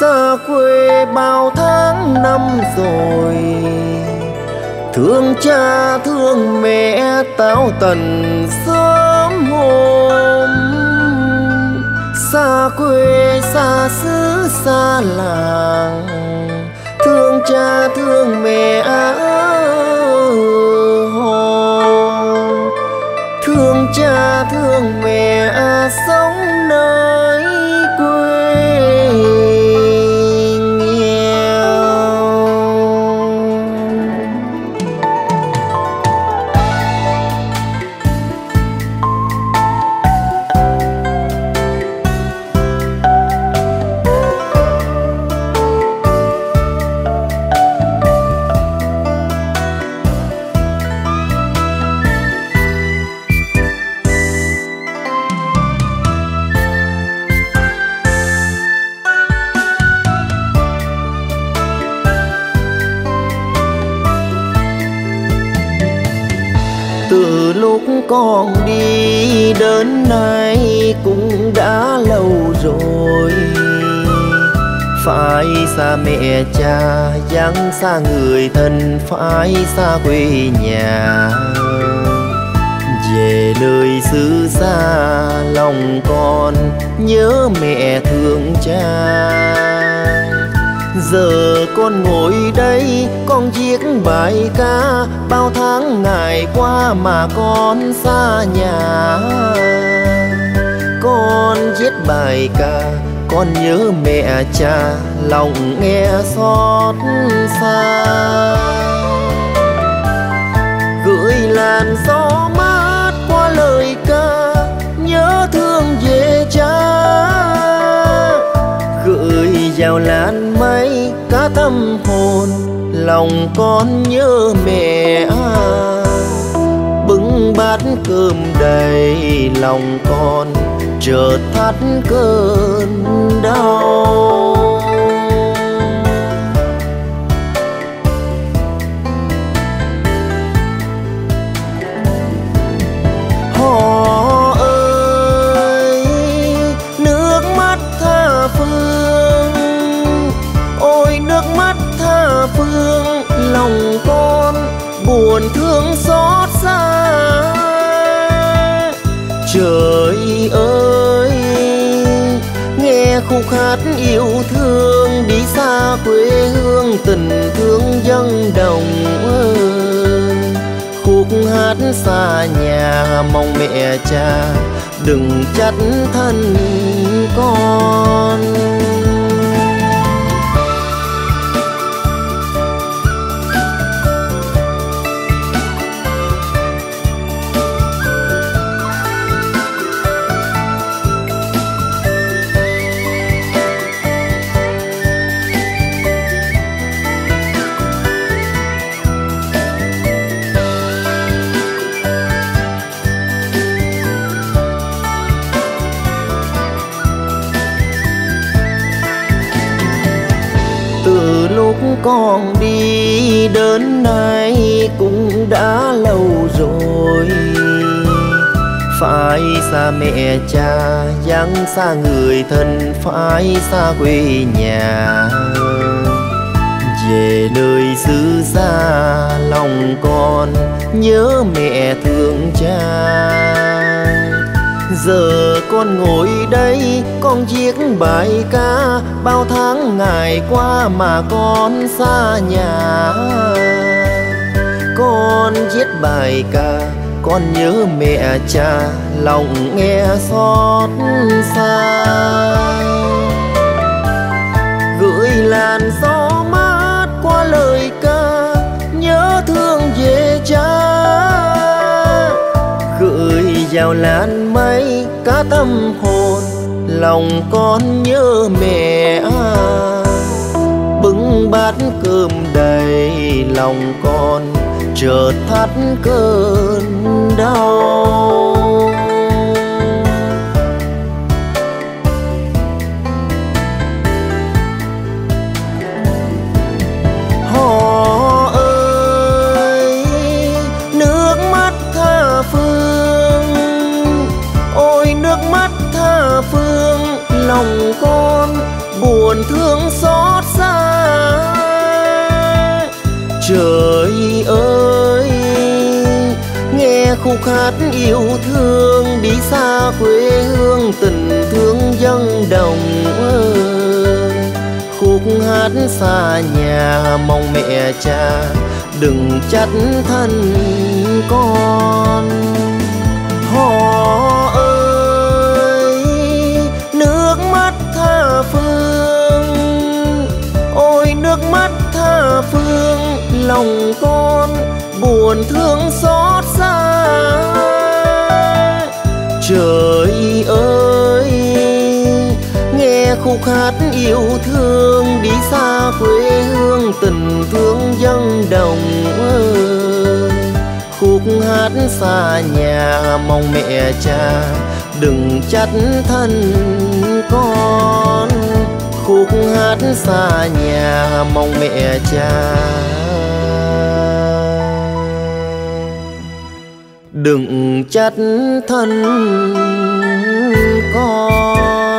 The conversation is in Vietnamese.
xa quê bao tháng năm rồi, thương cha thương mẹ tao tần sớm hôm. Xa quê, xa xứ, xa làng thương mẹ à, sống lúc con đi đến nay cũng đã lâu rồi. Phải xa mẹ cha, vắng xa người thân, phải xa quê nhà. Về nơi xứ xa, lòng con nhớ mẹ thương cha. Giờ con ngồi đây, con viết bài ca. Bao tháng ngày qua mà con xa nhà. Con viết bài ca, con nhớ mẹ cha, lòng nghe xót xa. Gửi làn xa tâm hồn, lòng con nhớ mẹ bưng bát cơm đầy lòng con, chợt thắt cơn đau. Nước mắt tha phương, lòng con buồn thương xót xa. Trời ơi, nghe khúc hát yêu thương đi xa quê hương tình thương dân đồng ơi. Khúc hát xa nhà mong mẹ cha đừng trách thân con. Con đi đến nay cũng đã lâu rồi. Phải xa mẹ cha, vắng xa người thân, phải xa quê nhà. Về nơi xứ xa, lòng con nhớ mẹ thương cha. Giờ con ngồi đây, con viết bài ca. Bao tháng ngày qua mà con xa nhà. Con viết bài ca, con nhớ mẹ cha, lòng nghe xót xa. Gửi làn gió mát qua lời ca, Nhớ thương về cha. Gửi vào làn tâm hồn, lòng con nhớ mẹ bưng bát cơm đầy lòng con, chợt thắt cơn đau. Lòng con buồn thương xót xa. Trời ơi, nghe khúc hát yêu thương đi xa quê hương tình thương dân đồng khúc hát xa nhà mong mẹ cha đừng trách thân con. Lòng con buồn thương xót xa. Trời ơi, nghe khúc hát yêu thương đi xa quê hương tình thương dân đồng khúc hát xa nhà mong mẹ cha đừng trách thân con. Khúc hát xa nhà mong mẹ cha đừng trách thân con.